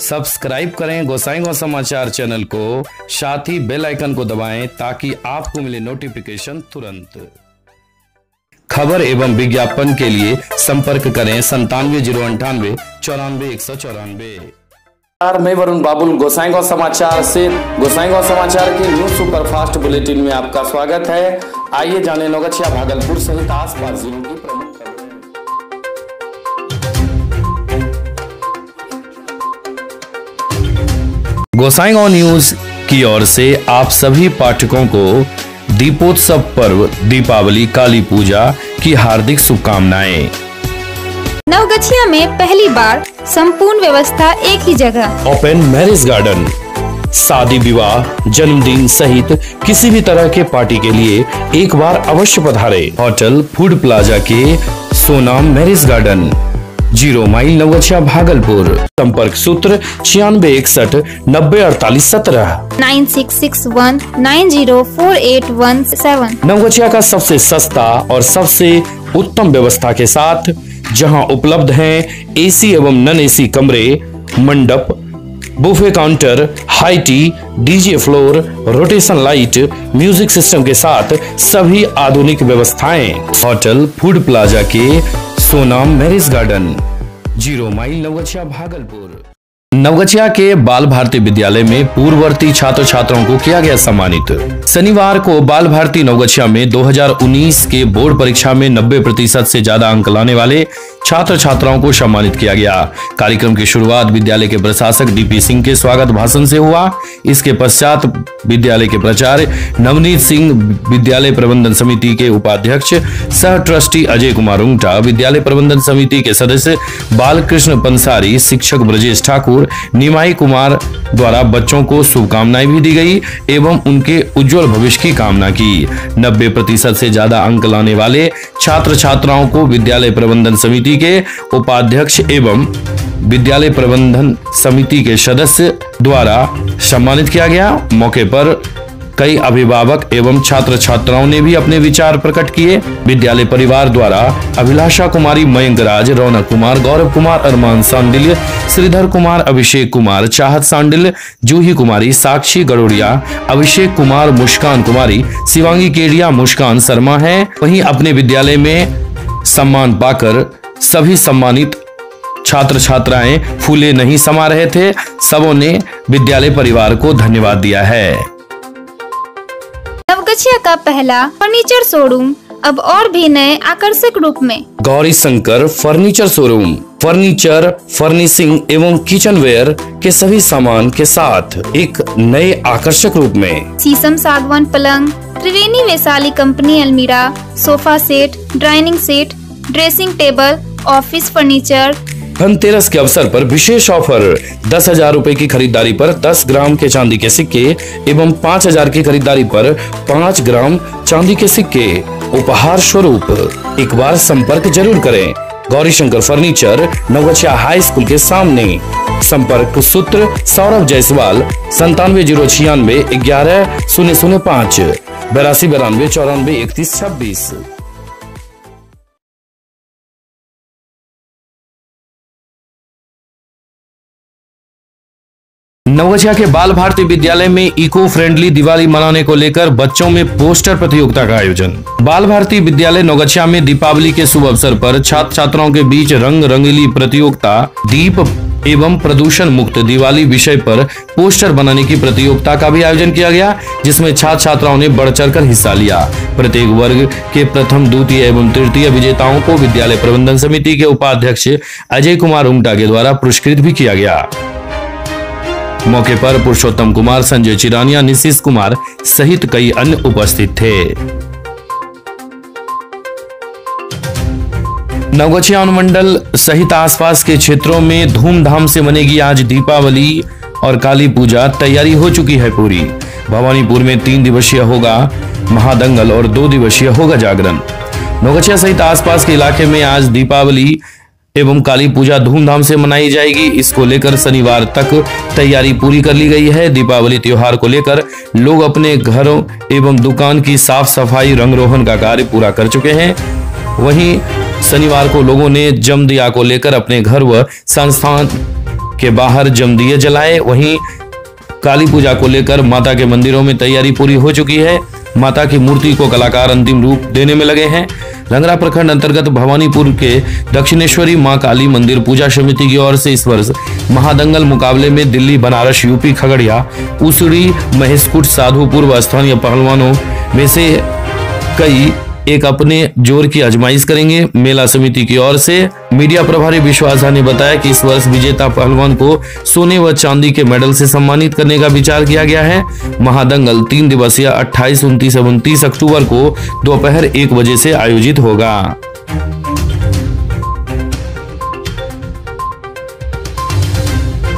Subscribe करें गोसाई समाचार channel को, साथ ही बेल आइकन को दबाएँ ताकि आपको मिले नोटिफिकेशन तुरंत। खबर एवं विज्ञापन के लिए संपर्क करें संतानवे ज़ीरो अंठानवे चौरानवे एक सौ चौरानवे। मैं वरुण बाबुल गोसाईगांव समाचार से। गोसाईगांव समाचार के न्यूज़ सुपरफास्ट बुलेटिन में आपका स्वागत है। आइए जाने नौगछिया भागलपुर सहित आसपास जिलों की गोसाईगांव न्यूज़ की ओर से आप सभी पाठकों को दीपोत्सव पर्व दीपावली काली पूजा की हार्दिक शुभकामनाएँ। नवगछिया में पहली बार संपूर्ण व्यवस्था एक ही जगह। ओपन मैरिज गार्डन शादी विवाह जन्मदिन सहित किसी भी तरह के पार्टी के लिए एक बार अवश्य पधारे। होटल फ़ूड प्लाजा के Sonam marriage garden zero mile Naugachia Bhagalpur. संपर्क सूत्र छियानवे इकसठ नब्बे अड़तालीस सत्रह। Nine six six one nine zero four eight one seven. Naugachia का सबसे सस्ता और सबसे उत्तम व्यवस्था के साथ जहाँ उपलब्ध हैं एसी एवं नन एसी कमरे मंडप buffet counter high tea DJ floor rotation light music system के साथ सभी आधुनिक व्यवस्थाएँ। होटल फ़ूड प्लाजा के Sonam marriage garden, zero mile Naugachia Bhagalpur. Naugachia के बाल भारती विद्यालय में पूर्ववर्ती छात्र छात्राओं को किया गया सम्मानित। शनिवार को बाल भारती नवगछिया में 2019 के बोर्ड परीक्षा में 90 प्रतिशत से ज़्यादा अंक लाने वाले छात्र छात्राओं को सम्मानित किया गया। कार्यक्रम की शुरुआत विद्यालय के प्रशासक डीपी सिंह के स्वागत भाषण से हुआ। इसके पश्चात विद्यालय के प्राचार्य नवनीत सिंह, विद्यालय प्रबंधन समिति के उपाध्यक्ष सह ट्रस्टी अजय कुमार उंगटा, विद्यालय प्रबंधन समिति के सदस्य बालकृष्ण पंसारी, शिक्षक ब्रजेश ठाकुर, निमाई कुमार द्वारा बच्चों को शुभकामनाएँ भी दी गई एवं उनके उज्जवल भविष्य की कामना की। 90 प्रतिशत से ज़्यादा अंक लाने वाले छात्र छात्राओं को विद्यालय प्रबंधन समिति के उपाध्यक्ष एवं विद्यालय प्रबंधन समिति के सदस्य द्वारा सम्मानित किया गया। मौके पर कई अभिभावक एवं छात्र छात्राओं ने भी अपने विचार प्रकट किए। विद्यालय परिवार द्वारा अभिलाषा कुमारी, मयंक राज, रौनक कुमार, गौरव कुमार, अरमान सांडिल्य, श्रीधर कुमार, अभिषेक कुमार, चाहत सांडिल्य, जूही कुमारी, साक्षी गड़ोड़िया अभिषेक कुमार, मुस्कान कुमारी, शिवांगी केडिया, मुस्कान शर्मा है। वही अपने विद्यालय में सम्मान पाकर सभी सम्मानित छात्र छात्राएँ फूले नहीं समा रहे थे। सबों ने विद्यालय परिवार को धन्यवाद दिया है। नवगछिया का पहला फर्नीचर शोरूम अब और भी नए आकर्षक रूप में। Gauri Shankar furniture showroom furniture furnishing एवं किचन वेयर के सभी सामान के साथ एक नए आकर्षक रूप में। शीशम सागवान पलंग त्रिवेणी वैशाली कंपनी अलमीरा sofa set dining set dressing table office furniture Dhanteras के अवसर पर विशेष ऑफ़र। दस हज़ार रूपए की खरीदारी पर 10 ग्राम के चांदी के सिक्के एवं पाँच हज़ार की खरीदारी पर 5 ग्राम चांदी के सिक्के। उपहार स्वरूप। एक बार संपर्क ज़रूर करें। Gauri Shankar furniture, Naugachia high school के सामने। संपर्क सूत्र, सौरभ जायसवाल, संतानवे ज़ीरो छियानवे ग्यारह शून्य शून्य पाँच। बेरासी बिरानवे चौरानवे इकतीस छब्बीस। नवगछिया के बाल भारती विद्यालय में इको फ्रेंडली दिवाली मनाने को लेकर बच्चों में पोस्टर प्रतियोगिता का आयोजन। बाल भारती विद्यालय नवगछिया में दीपावली के शुभ अवसर पर छात्र छात्राओं के बीच रंग रंगीली प्रतियोगिता, दीप एवं प्रदूषण मुक्त दिवाली विषय पर पोस्टर बनाने की प्रतियोगिता का भी आयोजन किया गया, जिसमें छात्र छात्राओं ने बढ़ चढ़ कर हिस्सा लिया। प्रत्येक वर्ग के प्रथम, द्वितीय एवं तृतीय विजेताओं को विद्यालय प्रबंधन समिति के उपाध्यक्ष अजय कुमार उमटा के द्वारा पुरस्कृत भी किया गया। मौके पर पुरुषोत्तम कुमार, संजय चिरानिया, नीतीश कुमार सहित कई अन्य उपस्थित थे। नवगछिया अनुमंडल सहित आसपास के क्षेत्रों में धूमधाम से मनेगी आज दीपावली और काली पूजा। तैयारी हो चुकी है पूरी। भवानीपुर में तीन दिवसीय होगा महादंगल और दो दिवसीय होगा जागरण। नवगछिया सहित आसपास के इलाके में आज दीपावली एवं काली पूजा धूमधाम से मनाई जाएगी। इसको लेकर शनिवार तक तैयारी पूरी कर ली गई है। दीपावली त्योहार को लेकर लोग अपने घरों एवं दुकान की साफ़ सफ़ाई, रंग रोहन का कार्य पूरा कर चुके हैं। वहीं शनिवार को लोगों ने जमदिया को लेकर अपने घर व संस्थान के बाहर जमदिए जलाए। वहीं काली पूजा को लेकर माता के मंदिरों में तैयारी पूरी हो चुकी है। माता की मूर्ति को कलाकार अंतिम रूप देने में लगे हैं। लंगरा प्रखंड अंतर्गत भवानीपुर के दक्षिणेश्वरी माँ काली मंदिर पूजा समिति की ओर से इस वर्ष महादंगल मुकाबले में दिल्ली, बनारस, यूपी, खगड़िया उसड़ी महेशकुट, साधुपुर व स्थानीय पहलवानों में से कई एक अपने ज़ोर की आजमाइश करेंगे। मेला समिति की ओर से मीडिया प्रभारी विश्वास झा ने बताया कि इस वर्ष विजेता पहलवान को सोने व चांदी के मेडल से सम्मानित करने का विचार किया गया है। महादंगल तीन दिवसीय 28, 29 एवं 30 अक्टूबर को दोपहर एक बजे से आयोजित होगा।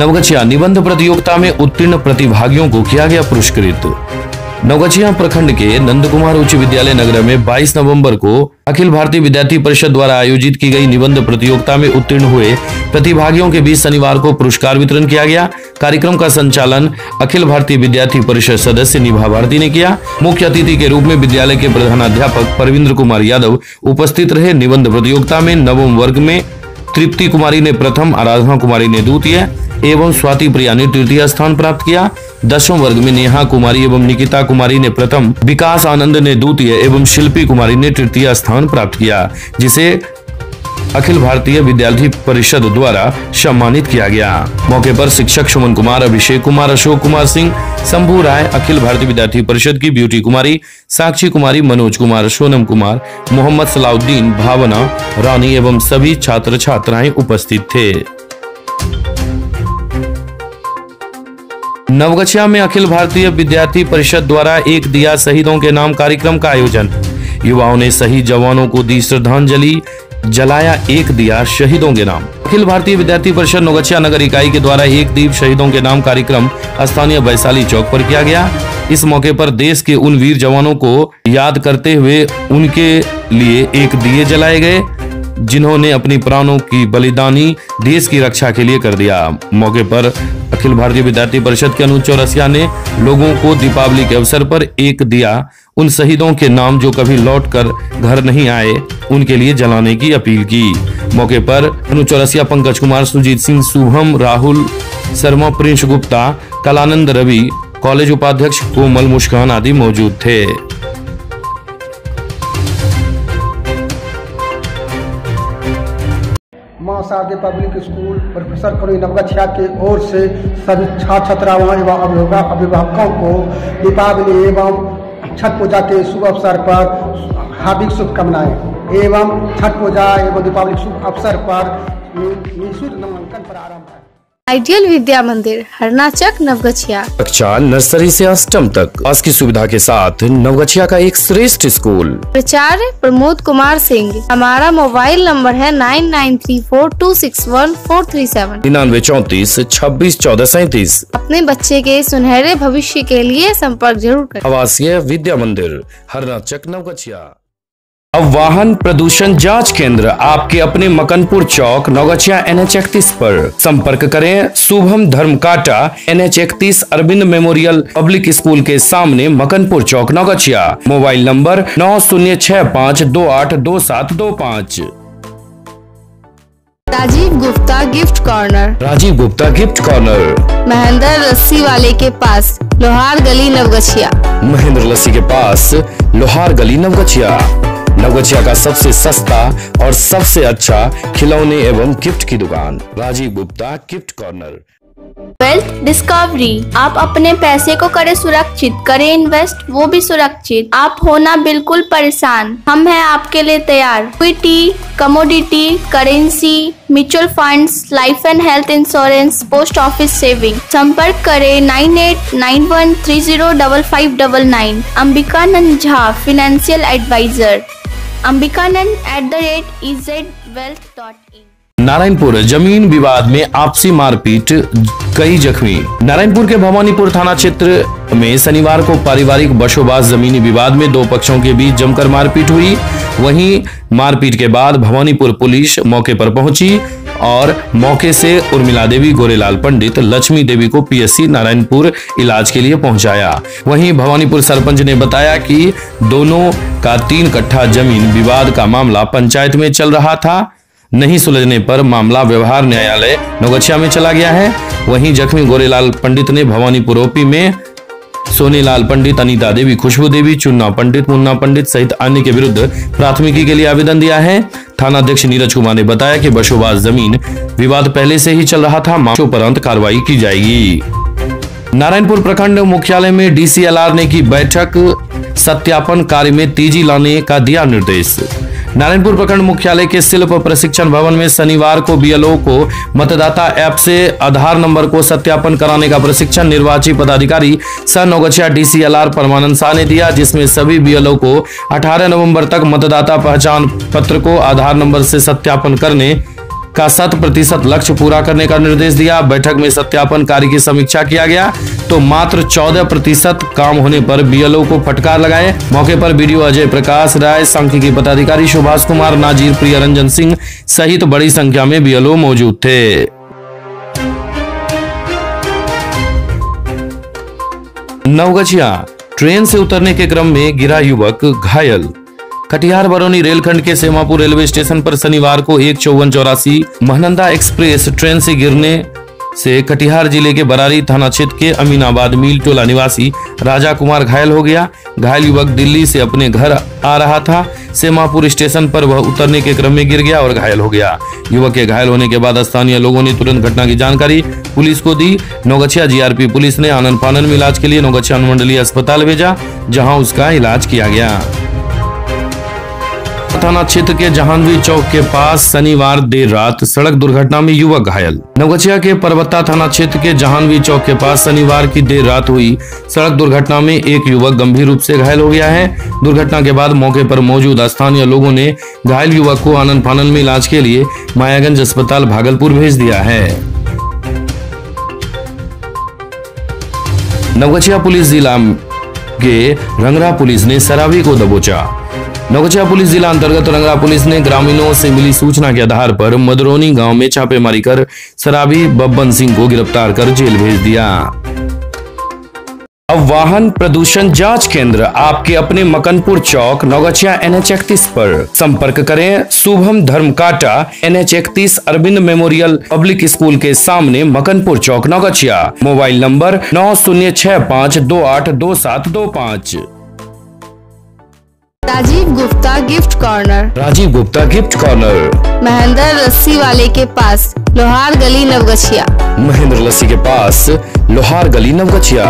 नवगछिया निबंध प्रतियोगिता में उत्तीर्ण प्रतिभागियों को किया गया पुरस्कृत। नवगछिया प्रखंड के नंद कुमार उच्च विद्यालय नगर में 22 नवंबर को अखिल भारतीय विद्यार्थी परिषद द्वारा आयोजित की गई निबंध प्रतियोगिता में उत्तीर्ण हुए प्रतिभागियों के बीच शनिवार को पुरस्कार वितरण किया गया। कार्यक्रम का संचालन अखिल भारतीय विद्यार्थी परिषद सदस्य निभा भारती ने किया। मुख्य अतिथि के रूप में विद्यालय के प्रधानाध्यापक परविंद्र कुमार यादव उपस्थित रहे। निबंध प्रतियोगिता में नवम वर्ग में तृप्ति कुमारी ने प्रथम, आराधना कुमारी ने द्वितीय एवं स्वाति प्रिया ने तृतीय स्थान प्राप्त किया। दसवें वर्ग में नेहा कुमारी एवं निकिता कुमारी ने प्रथम। विकास आनंद ने द्वितीय एवं शिल्पी कुमारी ने तृतीय स्थान प्राप्त किया, जिसे अखिल भारतीय विद्यार्थी परिषद द्वारा सम्मानित किया गया। मौके पर शिक्षक सुमन कुमार, अभिषेक कुमार, अशोक कुमार सिंह, शंभू राय, अखिल भारतीय विद्यार्थी परिषद की ब्यूटी कुमारी, साक्षी कुमारी, मनोज कुमार, सोनम कुमार, मोहम्मद सलाउद्दीन, भावना रानी एवं सभी छात्र छात्राएँ उपस्थित थे। नवगछिया में अखिल भारतीय विद्यार्थी परिषद द्वारा एक दिया शहीदों के नाम कार्यक्रम का आयोजन। युवाओं ने शहीद जवानों को दी श्रद्धांजलि, जलाया एक दिया शहीदों के नाम। अखिल भारतीय विद्यार्थी परिषद नवगछिया नगर इकाई के द्वारा एक दीप शहीदों के नाम कार्यक्रम स्थानीय वैशाली चौक पर किया गया। इस मौके पर देश के उन वीर जवानों को याद करते हुए उनके लिए एक दिए जलाए गए। जिन्होंने अपनी प्राणों की बलिदानी देश की रक्षा के लिए कर दिया। मौके पर अखिल भारतीय विद्यार्थी परिषद के अनुज चौरसिया ने लोगों को दीपावली के अवसर पर एक दिया। उन शहीदों के नाम जो कभी लौट कर घर नहीं आए, उनके लिए जलाने की अपील की। मौके पर अनुज चौरसिया, पंकज कुमार, सुजीत सिंह, शुभम, राहुल शर्मा प्रिंस गुप्ता, कलानंद रवि, कॉलेज उपाध्यक्ष कोमल मुस्कान आदि मौजूद थे। Sharde public school professor colony Naugachia की ओर से सभी छात्र छात्राओं एवं अभिभावक अभिभावकों को दीपावली एवं छठ पूजा के शुभ अवसर पर हार्दिक शुभकामनाएँ। एवं छठ पूजा एवं दीपावली शुभ अवसर पर निःशुल्क नामांकन प्रारंभ। आइडियल विद्या मंदिर हरनाचक नवगछिया। कक्षा नर्सरी से अष्टम तक। आज की सुविधा के साथ नवगछिया का एक श्रेष्ठ स्कूल। प्राचार्य प्रमोद कुमार सिंह हमारा मोबाइल नंबर है nine nine three four two six one four three seven. निन्यानवे चौंतीस छब्बीस चौदह सैतीस। अपने बच्चे के सुनहरे भविष्य के लिए संपर्क ज़रूर करें। आवासीय विद्या मंदिर हरनाचक नवगछिया। अब वाहन प्रदूषण जाँच केंद्र आपके अपने मकनपुर चौक नौगछिया एन एच इकतीस पर। संपर्क करें शुभम धर्म काटा एन एच इकतीस अरविंद मेमोरियल पब्लिक स्कूल के सामने मकनपुर चौक नौगछिया। मोबाइल नंबर नौ शून्य छह पाँच दो आठ दो सात दो पाँच। Rajiv Gupta gift corner. Rajiv Gupta gift corner. Mahendra lassi वाले के पास लोहार गली नवगछिया। महेंद्र लस्सी के पास लोहार गली नवगछिया। नवगछिया का सबसे सस्ता और सबसे अच्छा खिलौने एवं गिफ्ट की दुकान, Rajiv Gupta gift corner. Wealth Discovery आप अपने पैसे को करें सुरक्षित, करें इन्वेस्ट वो भी सुरक्षित। आप होना बिल्कुल परेशान। हम हैं आपके लिए तैयार। Equity commodity currency mutual funds life and health insurance post office saving संपर्क करें nine eight nine one three zero double five double nine. Ambikanand Jha financial adviser Ambikanand at the rate Narayanpur, ज़मीन विवाद में आपसी मारपीट, कई जख्मी। नारायणपुर के भवानीपुर थाना क्षेत्र में शनिवार को पारिवारिक बशोबास जमीनी विवाद में दो पक्षों के बीच जमकर मारपीट हुई। वहीं मारपीट के बाद भवानीपुर पुलिस मौके पर पहुँची और मौके से उर्मिला देवी, गोरेलाल पंडित, लक्ष्मी देवी को पीएससी नारायणपुर इलाज के लिए पहुँचाया। वहीं भवानीपुर सरपंच ने बताया कि दोनों का तीन कट्ठा ज़मीन विवाद का मामला पंचायत में चल रहा था। नहीं सुलझने पर मामला व्यवहार न्यायालय नौगछिया में चला गया है। वहीं जख्मी गोरेलाल पंडित ने भवानीपुर ओपी में सोनीलाल पंडित, अनीता देवी, खुशबू देवी, चुन्ना पंडित, मुन्ना पंडित सहित अन्य के विरुद्ध प्राथमिकी के लिए आवेदन दिया है। थाना अध्यक्ष नीरज कुमार ने बताया कि बशोबाज ज़मीन विवाद पहले से ही चल रहा था। मामलों पर अंत कार्रवाई की जाएगी। नारायणपुर प्रखंड मुख्यालय में डीसीएलआर ने की बैठक। सत्यापन कार्य में तेज़ी लाने का दिया निर्देश। नारायणपुर प्रखंड मुख्यालय के शिल्प प्रशिक्षण भवन में शनिवार को बीएलओ को मतदाता ऐप से आधार नंबर को सत्यापन कराने का प्रशिक्षण निर्वाची पदाधिकारी सह नौगछिया डीसीएलआर परमानंद शाह ने दिया, जिसमें सभी बीएलओ को 18 नवंबर तक मतदाता पहचान पत्र को आधार नंबर से सत्यापन करने का शत प्रतिशत लक्ष्य पूरा करने का निर्देश दिया। बैठक में सत्यापन कार्य की समीक्षा किया गया तो मात्र 14 प्रतिशत काम होने पर बीएलओ को फटकार लगाए। मौके पर बीडीओ अजय प्रकाश राय, सांख्यिकी पदाधिकारी सुभाष कुमार, नाजीर प्रिय रंजन सिंह सहित बड़ी संख्या में बीएलओ मौजूद थे। नवगछिया, ट्रेन से उतरने के क्रम में गिरा युवक घायल। कटिहार बरौनी रेलखंड के सेमापुर रेलवे स्टेशन पर शनिवार को एक चौवन चौरासी महानंदा एक्सप्रेस ट्रेन से गिरने से कटिहार ज़िले के बरारी थाना क्षेत्र के अमीनाबाद मील टोला निवासी राजा कुमार घायल हो गया। घायल युवक दिल्ली से अपने घर आ रहा था। सेमापुर स्टेशन पर वह उतरने के क्रम में गिर गया और घायल हो गया। युवक के घायल होने के बाद स्थानीय लोगों ने तुरंत घटना की जानकारी पुलिस को दी। नौगछिया जीआरपी पुलिस ने आनंद फानन में इलाज के लिए नौगछिया अनुमंडलीय अस्पताल भेजा, जहाँ उसका इलाज किया गया। थाना क्षेत्र के जहानवी चौक के पास शनिवार देर रात सड़क दुर्घटना में युवक घायल। नवगछिया के परबत्ता थाना क्षेत्र के जहानवी चौक के पास शनिवार की देर रात हुई सड़क दुर्घटना में एक युवक गंभीर रूप से घायल हो गया है। दुर्घटना के बाद मौके पर मौजूद स्थानीय लोगों ने घायल युवक को आनंद फानन में इलाज के लिए मायागंज अस्पताल भागलपुर भेज दिया है। नवगछिया पुलिस जिला के रंगरा पुलिस ने शराबी को दबोचा। नौगछिया पुलिस जिला अंतर्गत रंगरा पुलिस ने ग्रामीणों से मिली सूचना के आधार पर मदरोनी गाँव में छापेमारी कर शराबी बब्बन सिंह को गिरफ़्तार कर जेल भेज दिया। अब वाहन प्रदूषण जाँच केंद्र, आपके अपने मकनपुर चौक, नौगछिया एन एच इकतीस पर। संपर्क करें शुभम धर्म काटा एन एच इकतीस अरविंद मेमोरियल पब्लिक स्कूल के सामने मकनपुर चौक, नौगछिया। मोबाइल नंबर नौ शून्य छह पाँच दो आठ दो सात दो पाँच। Rajiv Gupta gift corner. Rajiv Gupta gift corner. Mahendra lassi वाले के पास लोहार गली नवगछिया। महेंद्र लस्सी के पास लोहार गली नवगछिया।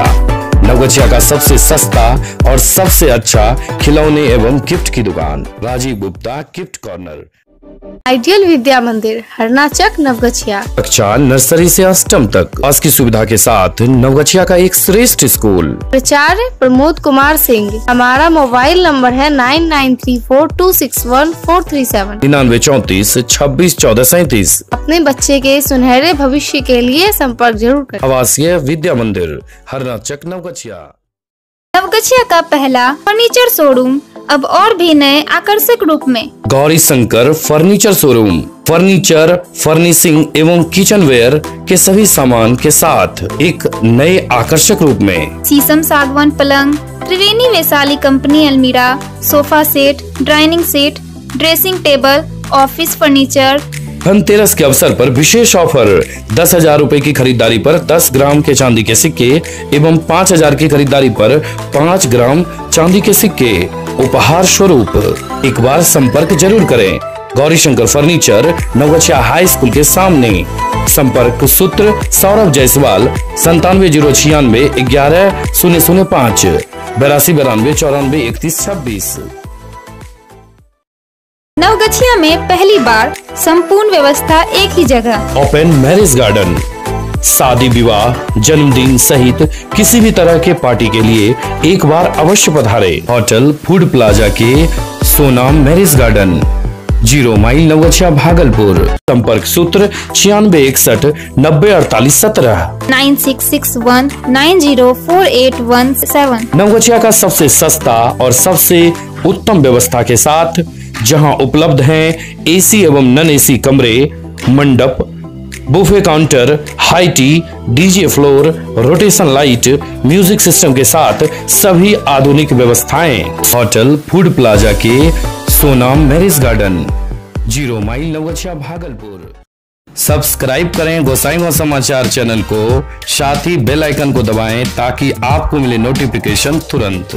नवगछिया का सबसे सस्ता और सबसे अच्छा खिलौने एवं गिफ्ट की दुकान। Rajiv Gupta gift corner. Ideal Vidya Mandir Harnachak Naugachia. कक्षा नर्सरी से अष्टम तक। आज की सुविधा के साथ नवगछिया का एक श्रेष्ठ स्कूल। प्राचार्य प्रमोद कुमार सिंह। हमारा मोबाइल नंबर है nine nine three four two six one four three seven. निन्यानवे चौतीस छब्बीस चौदह सैतीस। अपने बच्चे के सुनहरे भविष्य के लिए संपर्क ज़रूर करें। आवासीय विद्या मंदिर हरनाचक नवगछिया। नवगछिया का पहला फर्नीचर शोरूम अब और भी नए आकर्षक रूप में। Gauri Shankar furniture showroom furniture furnishing एवं किचन वेयर के सभी सामान के साथ एक नए आकर्षक रूप में। शीशम सागवान पलंग त्रिवेणी वैशाली कंपनी अलमीरा sofa set dining set dressing table office furniture. Dhanteras के अवसर पर विशेष ऑफ़र। दस हज़ार रूपए की खरीदारी पर 10 ग्राम के चांदी के सिक्के एवं पाँच हज़ार की खरीदारी पर पाँच ग्राम चांदी के सिक्के। उपहार स्वरूप। एक बार संपर्क ज़रूर करें। Gauri Shankar furniture Naugachia high school के सामने। संपर्क सूत्र सौरभ जायसवाल संतानवे ज़ीरो छियानवे ग्यारह शून्य शून्य पाँच। बेरासी बिरानवे चौरानवे इकतीस छब्बीस। नवगछिया में पहली बार संपूर्ण व्यवस्था एक ही जगह। ओपन मैरिज गार्डन शादी विवाह जन्मदिन सहित किसी भी तरह के पार्टी के लिए एक बार अवश्य पधारे। होटल फ़ूड प्लाजा के Sona marriage garden zero mile Naugachia Bhagalpur. संपर्क सूत्र छियानबे इकसठ नब्बे अड़तालीस सत्रह। Nine six six one nine zero four eight one seven. Naugachia का सबसे सस्ता और सबसे उत्तम व्यवस्था के साथ जहाँ उपलब्ध हैं एसी एवं नन एसी कमरे मंडप buffet counter high tea DJ floor rotation light music system के साथ सभी आधुनिक व्यवस्थाएँ। होटल फ़ूड प्लाजा के Sonam marriage garden, zero mile Naugachia Bhagalpur. Subscribe करें गोसाईवा समाचार चैनल को। साथ ही बेल आइकन को दबाएँ ताकि आपको मिले नोटिफिकेशन तुरंत।